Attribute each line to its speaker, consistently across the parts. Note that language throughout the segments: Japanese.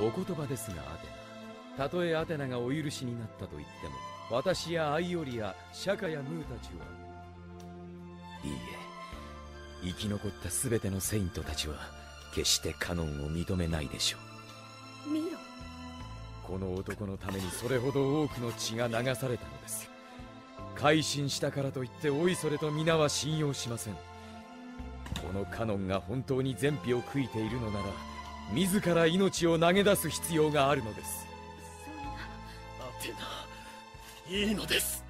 Speaker 1: お言葉ですがアテナたとえアテナがお許しになったと言っても私やアイオリやシャカやムーたちはいいえ生き残った全てのセイントたちは決してカノンを認めないでしょ
Speaker 2: う。見ろ
Speaker 1: この男のためにそれほど多くの血が流されたのです。改心したからといっておいそれと皆は信用しません。このカノンが本当に善否を悔いているのなら自ら命を投げ出す必要があるのです。
Speaker 2: そんな。
Speaker 3: アテナいいのです。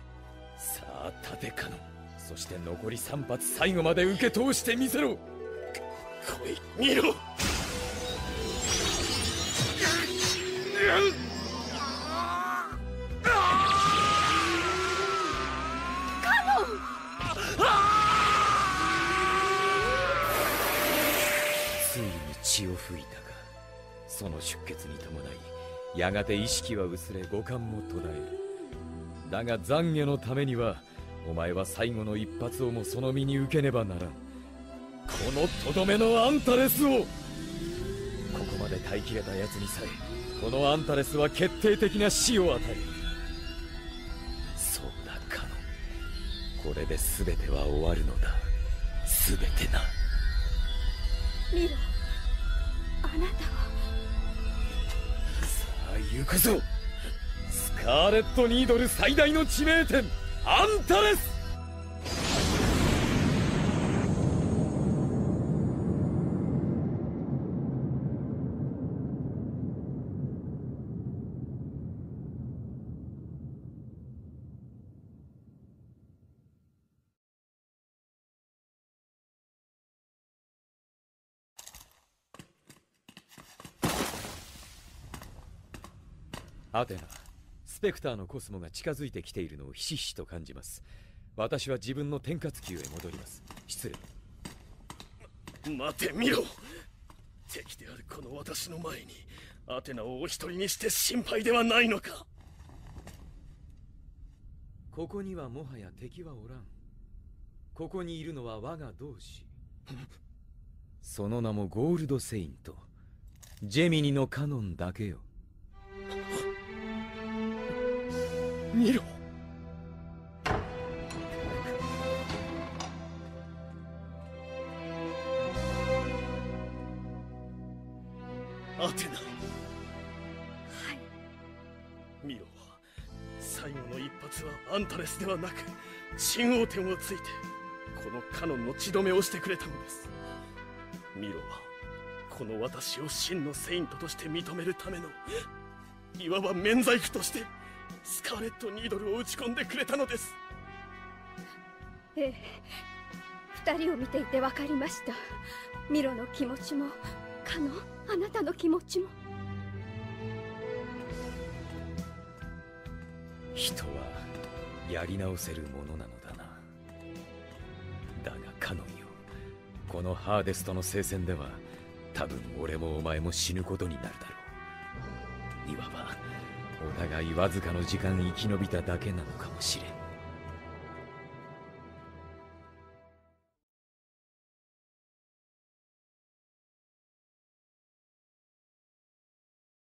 Speaker 1: さあ立てカノンそして残り3発最後まで受け通してみせろ。来
Speaker 3: い見ろ。
Speaker 1: 血を吹いたがその出血に伴いやがて意識は薄れ五感も途絶える。だが懺悔のためにはお前は最後の一発をもその身に受けねばならん。このとどめのアンタレスをここまで耐えきれた奴にさえこのアンタレスは決定的な死を与える。そうだカノンこれで全ては終わるのだ。全てな。
Speaker 2: 見ろあなたは
Speaker 1: スカーレット・ニードル最大の致命点アンタレス！アテナスペクターのコスモが近づいてきているのをひしひしと感じます。私は自分の天活球へ戻ります。失
Speaker 3: 礼。待てみろ。敵であるこの私の前にアテナをお一人にして心配ではないのか。
Speaker 1: ここにはもはや敵はおらん。ここにいるのは我が同志。その名もゴールド・セイント。ジェミニのカノンだけよ
Speaker 3: 見ろ。アテナ。はい。ミロは最後の一発はアンタレスではなく新王天をついてこのカノンの血止めをしてくれたのです。ミロはこの私を真のセイントとして認めるためのいわば免罪符としてスカーレット・ニードルを打ち込んでくれたのです。
Speaker 2: ええ。二人を見ていて分かりました。ミロの気持ちもカノあなたの気持ちも。
Speaker 1: 人はやり直せるものなのだな。だがカノンよこのハーデスとの聖戦では多分俺もお前も死ぬことになるだろう。いわばお互いわずかの時間生き延びただけなのかもしれん。